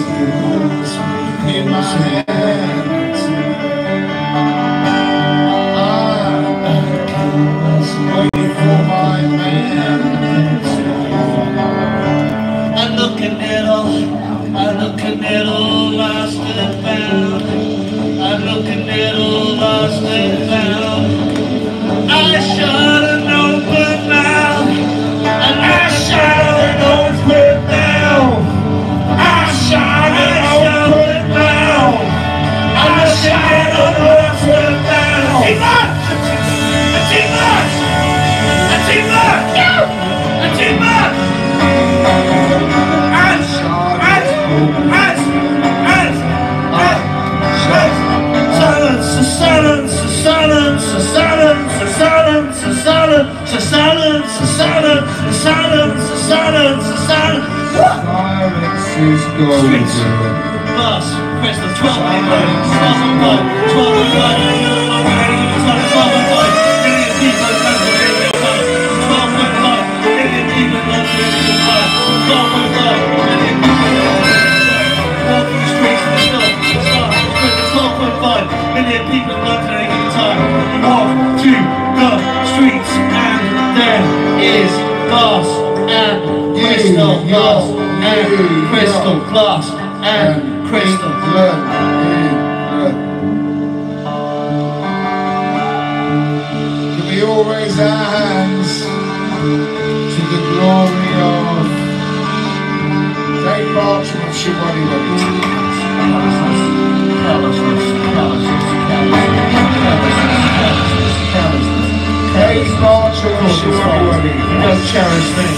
In my hand. silence, the silence, the silence, the silence, the silence. Silence is golden. Streets, glass, prisoners, 12 and low, stars on low, 12 and low. Thank you. Crystal glass. And crystal glass. And crystal. England. Can we all raise our hands. To the glory of Dave Bartram of Shibani Wellington? Callousness, callousness, callousness, callousness, callousness, Dave Bartram of Shibani You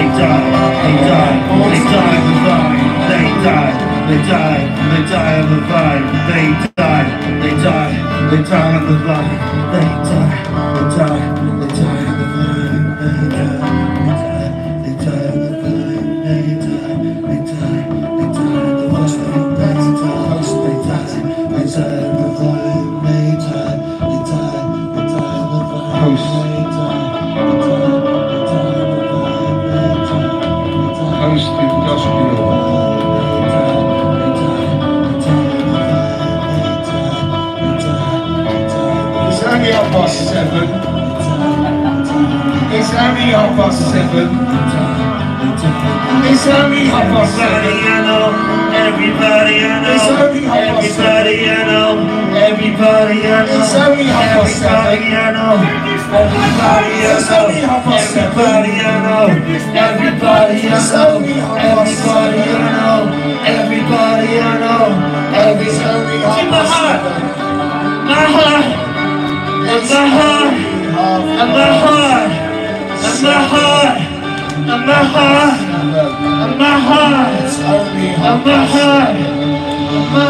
They die. They die. They die of the vine. They die. They die. They die of the vine. They die. They die. They die of the vine. They die. They die. Seven. It's only half past Everybody I know, everybody I know, It's I know, everybody I know, It's I know, everybody I know, everybody I know, everybody I know, everybody I know, everybody I know, It's only my heart. my heart, my heart, That's my heart. I'm my heart. I'm my heart. I'm my heart. I'm my heart.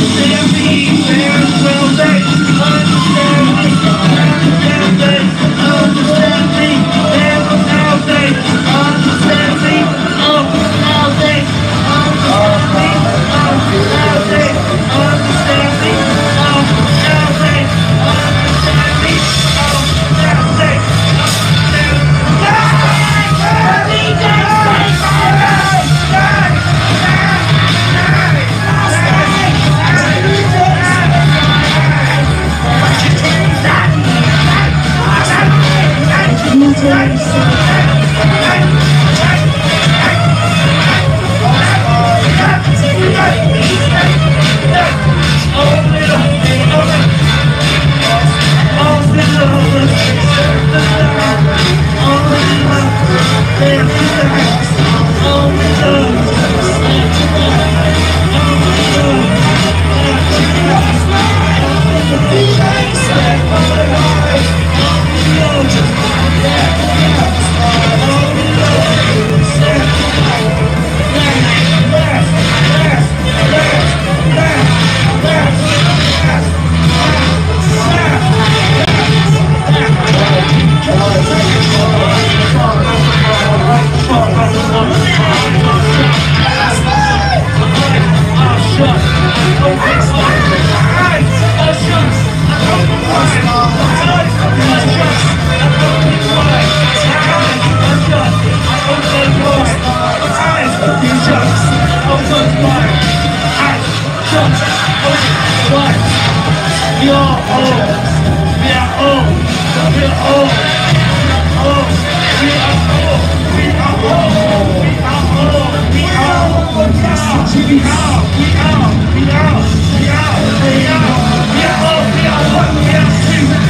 to be Thank you. We are old. We are old. We are old. We are old. We are old. We are old. We are old. We are old. We are old. We are old. We are old. We are old. We are old. We are old. We are old. We are all. We are all. We are all. We are all. We are all. We are all. We are old.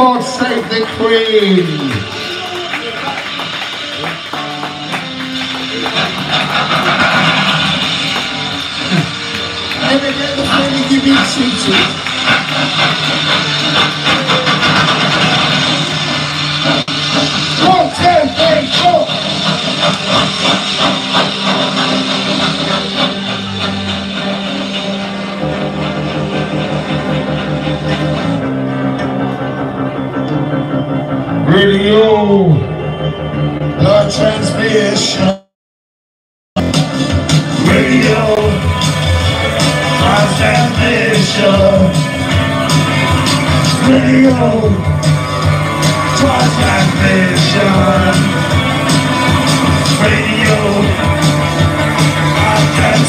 God save the Queen. Never get the feeling you've cheated. Radio, Twas my vision Radio. I can